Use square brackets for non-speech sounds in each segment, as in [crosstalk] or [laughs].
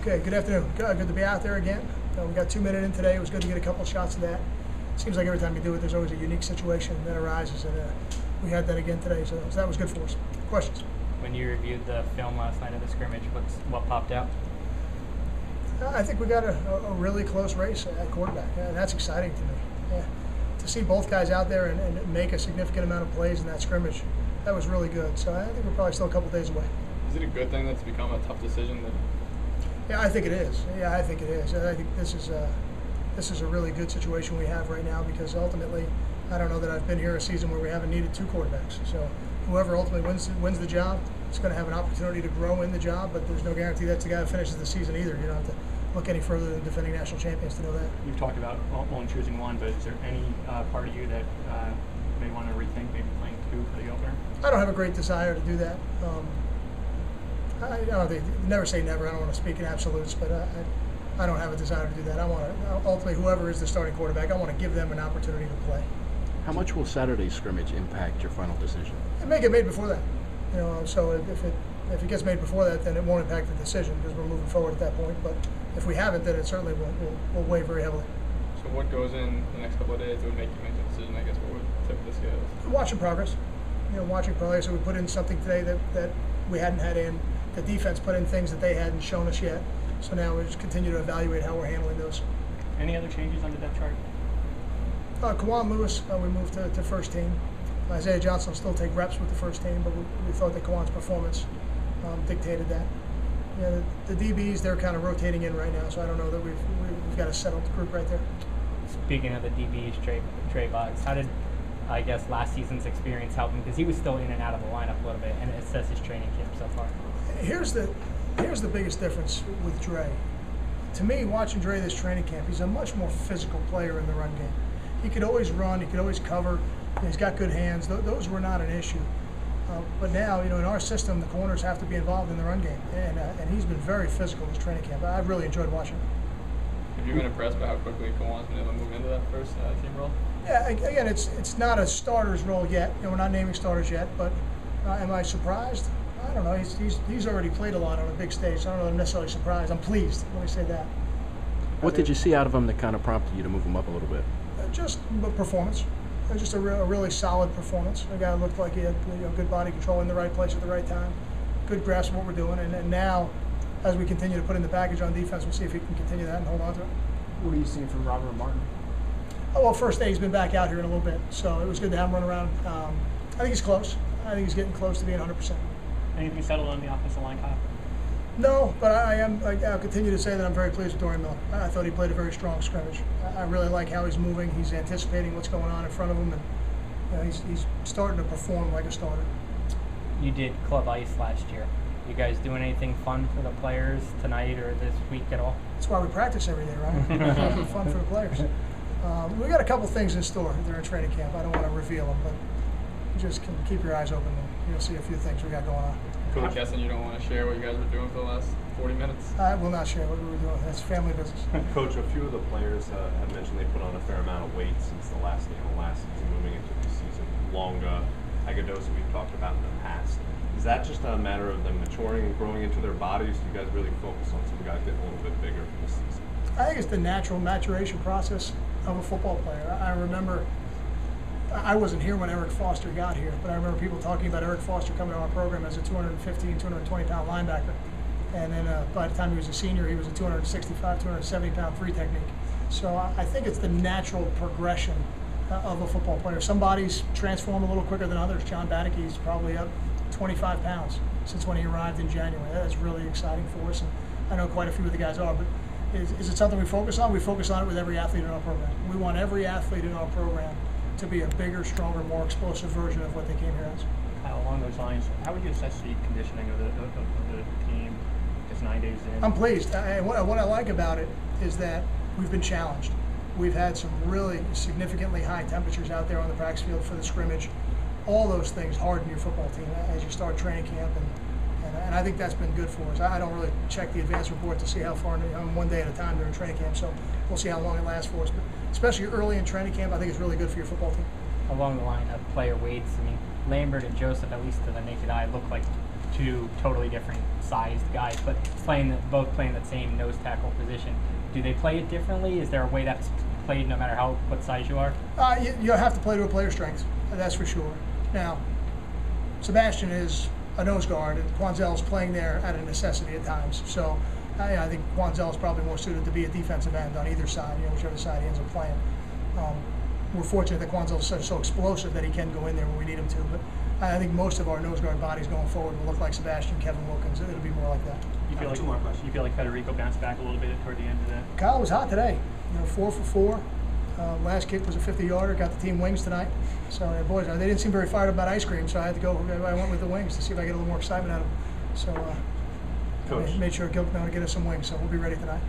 Okay, good afternoon. Good, good to be out there again. Uh, we got two minutes in today. It was good to get a couple shots of that. Seems like every time you do it, there's always a unique situation that arises, and uh, we had that again today, so, so that was good for us. Questions? When you reviewed the film last night of the scrimmage, what's what popped out? Uh, I think we got a, a, a really close race at quarterback, and that's exciting to me. Yeah. To see both guys out there and, and make a significant amount of plays in that scrimmage, that was really good. So I think we're probably still a couple days away. Is it a good thing that's become a tough decision? That Yeah, I think it is. Yeah, I think it is. I think this is a, this is a really good situation we have right now because ultimately, I don't know that I've been here a season where we haven't needed two quarterbacks. So whoever ultimately wins wins the job is going to have an opportunity to grow in the job, but there's no guarantee that's the guy who finishes the season either. You don't have to look any further than defending national champions to know that. You've talked about only choosing one, but is there any uh, part of you that uh, may want to rethink maybe playing two for the opener? I don't have a great desire to do that. Um, I, I don't think, never say never. I don't want to speak in absolutes, but I, I, I don't have a desire to do that. I want to ultimately whoever is the starting quarterback, I want to give them an opportunity to play. How much will Saturday's scrimmage impact your final decision? It may get made before that, you know. So if it if it gets made before that, then it won't impact the decision because we're moving forward at that point. But if we haven't, then it certainly will will, will weigh very heavily. so what goes in the next couple of days that would make you make the decision? I guess what would tip the scales? Watching progress, you know, watching progress. So we put in something today that that we hadn't had in. The defense put in things that they hadn't shown us yet. So now we just continue to evaluate how we're handling those. Any other changes on the depth chart? Uh, Kaiwan Lewis, uh, we moved to, to first team. Isaiah Johnson will still take reps with the first team, but we, we thought that Kaiwan's performance um, dictated that. Yeah, the, the DBs, they're kind of rotating in right now, so I don't know that we've, we've got a settled group right there. Speaking of the DBs, Dre, Dre Boggs, how did I guess last season's experience help him? Because he was still in and out of the lineup a little bit, and it says his training camp so far. Here's the, here's the biggest difference with Dre. To me, watching Dre this training camp, he's a much more physical player in the run game. He could always run, he could always cover, he's got good hands. Th- those were not an issue. Uh, but now, you know, in our system, the corners have to be involved in the run game, and, uh, and he's been very physical this training camp. I've really enjoyed watching him. Have you been impressed by how quickly Kaiwan's been able to move into that first uh, team role? Yeah, again, it's it's not a starter's role yet. You know, we're not naming starters yet, but uh, am I surprised? I don't know. He's, he's, he's already played a lot on a big stage. So I don't know if I'm necessarily surprised. I'm pleased. Let me say that. What did you see out of him that kind of prompted you to move him up a little bit? Uh, just a performance. Uh, Just a, re- a really solid performance. A guy looked like he had you know, good body control in the right place at the right time, good grasp of what we're doing, and, and now, as we continue to put in the package on defense, we'll see if he can continue that and hold on to it. What are you seeing from Robert Martin? Oh, well, first day he's been back out here in a little bit, so it was good to have him run around. Um, I think he's close. I think he's getting close to being 100%. Anything settled on the offensive line, Kyle? No, but I am. I, I'll continue to say that I'm very pleased with Dorian Miller. I, I thought he played a very strong scrimmage. I, I really like how he's moving. He's anticipating what's going on in front of him, and you know, he's, he's starting to perform like a starter. You did club ice last year. You guys doing anything fun for the players tonight or this week at all? That's why we practice every day, right? [laughs] [laughs] Fun for the players. Um, we got a couple things in store during training camp. I don't want to reveal them, but you just can keep your eyes open and you'll see a few things we got going on. Coach guessing you don't want to share what you guys were doing for the last 40 minutes? I will not share what we were doing. That's family business. [laughs] Coach, a few of the players uh, have mentioned they put on a fair amount of weight since the last game of last season, moving into this season. Longa, Agadosa, we've talked about in the past. Is that just a matter of them maturing and growing into their bodies? Do you guys really focus on some guys getting a little bit bigger this season? I think it's the natural maturation process of a football player. I I remember, I wasn't here when Eric Foster got here, but I remember people talking about Eric Foster coming to our program as a 215, 220 pound linebacker. And then uh, by the time he was a senior, he was a 265, 270 pound three technique. So I think it's the natural progression uh, of a football player. Some bodies transform a little quicker than others. John Badicky's probably up 25 pounds since when he arrived in January. That is really exciting for us. And I know quite a few of the guys are, but is, is it something we focus on? We focus on it with every athlete in our program. We want every athlete in our program to be a bigger, stronger, more explosive version of what they came here as. Kyle, along those lines, how would you assess the conditioning of the, of, of the team just nine days in? I'm pleased. I, and what, what I like about it is that we've been challenged. We've had some really significantly high temperatures out there on the practice field for the scrimmage. All those things harden your football team as you start training camp, and, and, I think that's been good for us. I, don't really check the advance report to see how far, I'm one day at a time during training camp, so we'll see how long it lasts for us. But especially early in training camp, I think it's really good for your football team. Along the line of player weights, I mean, Lambert and Joseph, at least to the naked eye, look like two totally different sized guys, but playing the, both playing the same nose tackle position. Do they play it differently? Is there a way that's played no matter how what size you are? Uh, you, you have to play to a player's strengths, that's for sure. Now, Sebastian is a nose guard, and Quanzell's playing there at a necessity at times. So I, I think Quanzell's probably more suited to be a defensive end on either side, you know, whichever side he ends up playing. Um, we're fortunate that Quanzell's so, so explosive that he can go in there when we need him to. But I, I think most of our nose guard bodies going forward will look like Sebastian, Kevin Wilkins. It'll be more like that. You feel Uh, like two more questions. you feel like Federico bounced back a little bit toward the end of that? Kyle was hot today. You know, four for four. Uh, last kick was a 50-yarder. Got the team wings tonight. So uh, boys, uh, they didn't seem very fired up about ice cream, so I had to go. I went with the wings to see if I get a little more excitement out of them. So uh, Coach. made, made sure Gilpin to get us some wings. So we'll be ready tonight.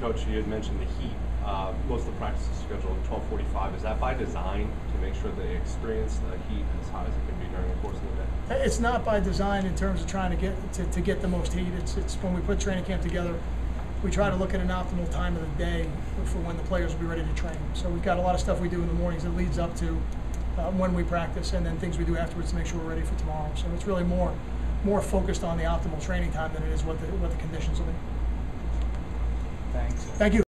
Coach, you had mentioned the heat. Uh, most of the practice is scheduled at 12:45. Is that by design to make sure they experience the heat as hot as it can be during the course of the day? It's not by design in terms of trying to get to, to get the most heat. It's, it's when we put training camp together, we try to look at an optimal time of the day for when the players will be ready to train. So we've got a lot of stuff we do in the mornings that leads up to uh, when we practice, and then things we do afterwards to make sure we're ready for tomorrow. So it's really more more focused on the optimal training time than it is what the what the conditions will be. Thanks. Thank you.